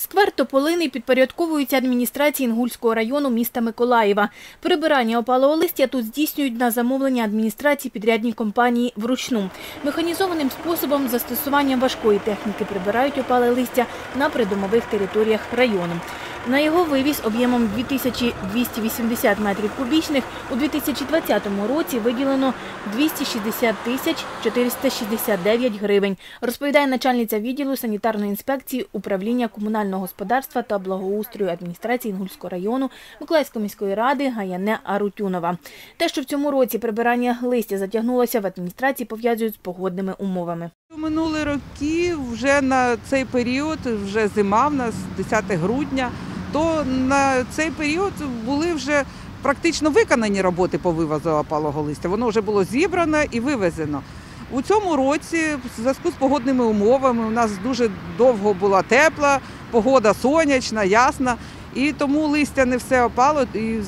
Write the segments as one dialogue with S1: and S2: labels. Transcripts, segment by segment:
S1: Сквер Тополиний підпорядковується адміністрації Інгульського району міста Миколаєва. Прибирання опалого листя тут здійснюють на замовлення адміністрації підрядні компанії вручну. Механізованим способом застосуванням важкої техніки прибирають опале листя на придомових територіях району. На його вивіз об'ємом 2280 метрів кубічних у 2020 році виділено 260 тисяч 469 гривень, розповідає начальниця відділу санітарної інспекції управління комунального господарства та благоустрою адміністрації Інгульського району Миколаївської міської ради Гаяне Арутюнова. Те, що в цьому році прибирання листя затягнулося в адміністрації, пов'язують з погодними умовами.
S2: Минулі роки вже на цей період, вже зима в нас 10 грудня, то на цей період були вже практично виконані роботи по вивозу опалого листя. Воно вже було зібрано і вивезено. У цьому році, в зв'язку з погодними умовами, у нас дуже довго була тепла, погода сонячна, ясна, і тому листя не все опало, і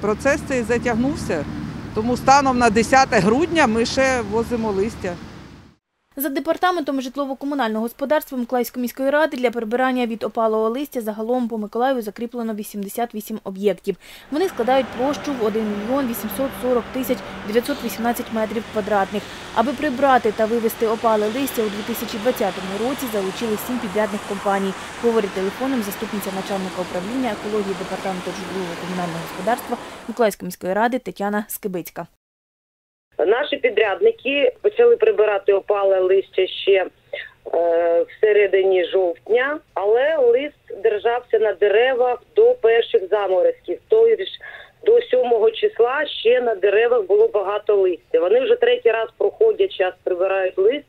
S2: процес цей затягнувся. Тому станом на 10 грудня ми ще возимо листя.
S1: За департаментом житлово-комунального господарства Миколаївської міської ради для прибирання від опалого листя загалом по Миколаєву закріплено 88 об'єктів. Вони складають площу в 1 мільйон 840 тисяч 918 метрів квадратних. Аби прибрати та вивезти опале листя у 2020 році залучили сім підрядних компаній, говорить телефоном заступниця начальника управління екології департаменту житлово-комунального господарства Миколаївської міської ради Тетяна Скибицька.
S3: Наші підрядники почали прибирати опале листя ще е, в середині жовтня, але лист держався на деревах до перших заморозків. Тобто до 7 числа ще на деревах було багато листя. Вони вже третій раз проходять час, прибирають лист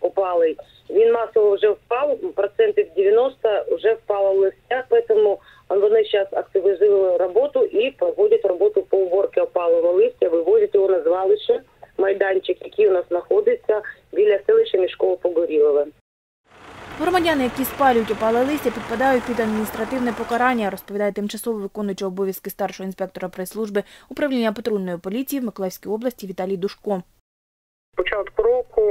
S3: опалий. Він масово вже впав, процентів 90 вже впало листя, тому вони зараз активізували роботу і проводять роботу по уборці опалого листя, вивозять його на звалище, майданчик, який у нас знаходиться біля селища Мішково Погорілове.
S1: Громадяни, які спалюють опале листя, підпадають під адміністративне покарання, розповідає тимчасово виконуючий обов'язки старшого інспектора прес-служби управління патрульної поліції в Миколаївській області Віталій Душко.
S4: Початку року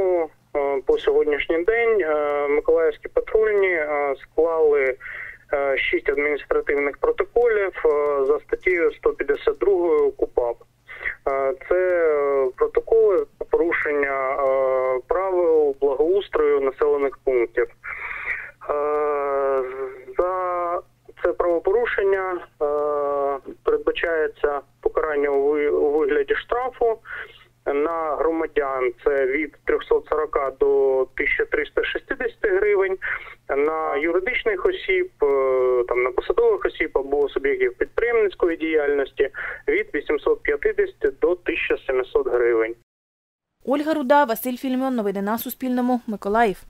S4: е, по сьогоднішній день е, миколаївські патрульні е, склали шість адміністративних протоколів за статтею 152 КУПАП. Це е, протоколи порушення е, правил благоустрою населених пунктів. Е, За це правопорушення передбачається покарання у вигляді штрафу на громадян це від 340 до 1360 гривень, на юридичних осіб, там на посадових осіб або суб'єктів підприємницької діяльності від 850 до 1700 гривень.
S1: Ольга Руда, Василь Фільмон. Новини на Суспільному. Миколаїв.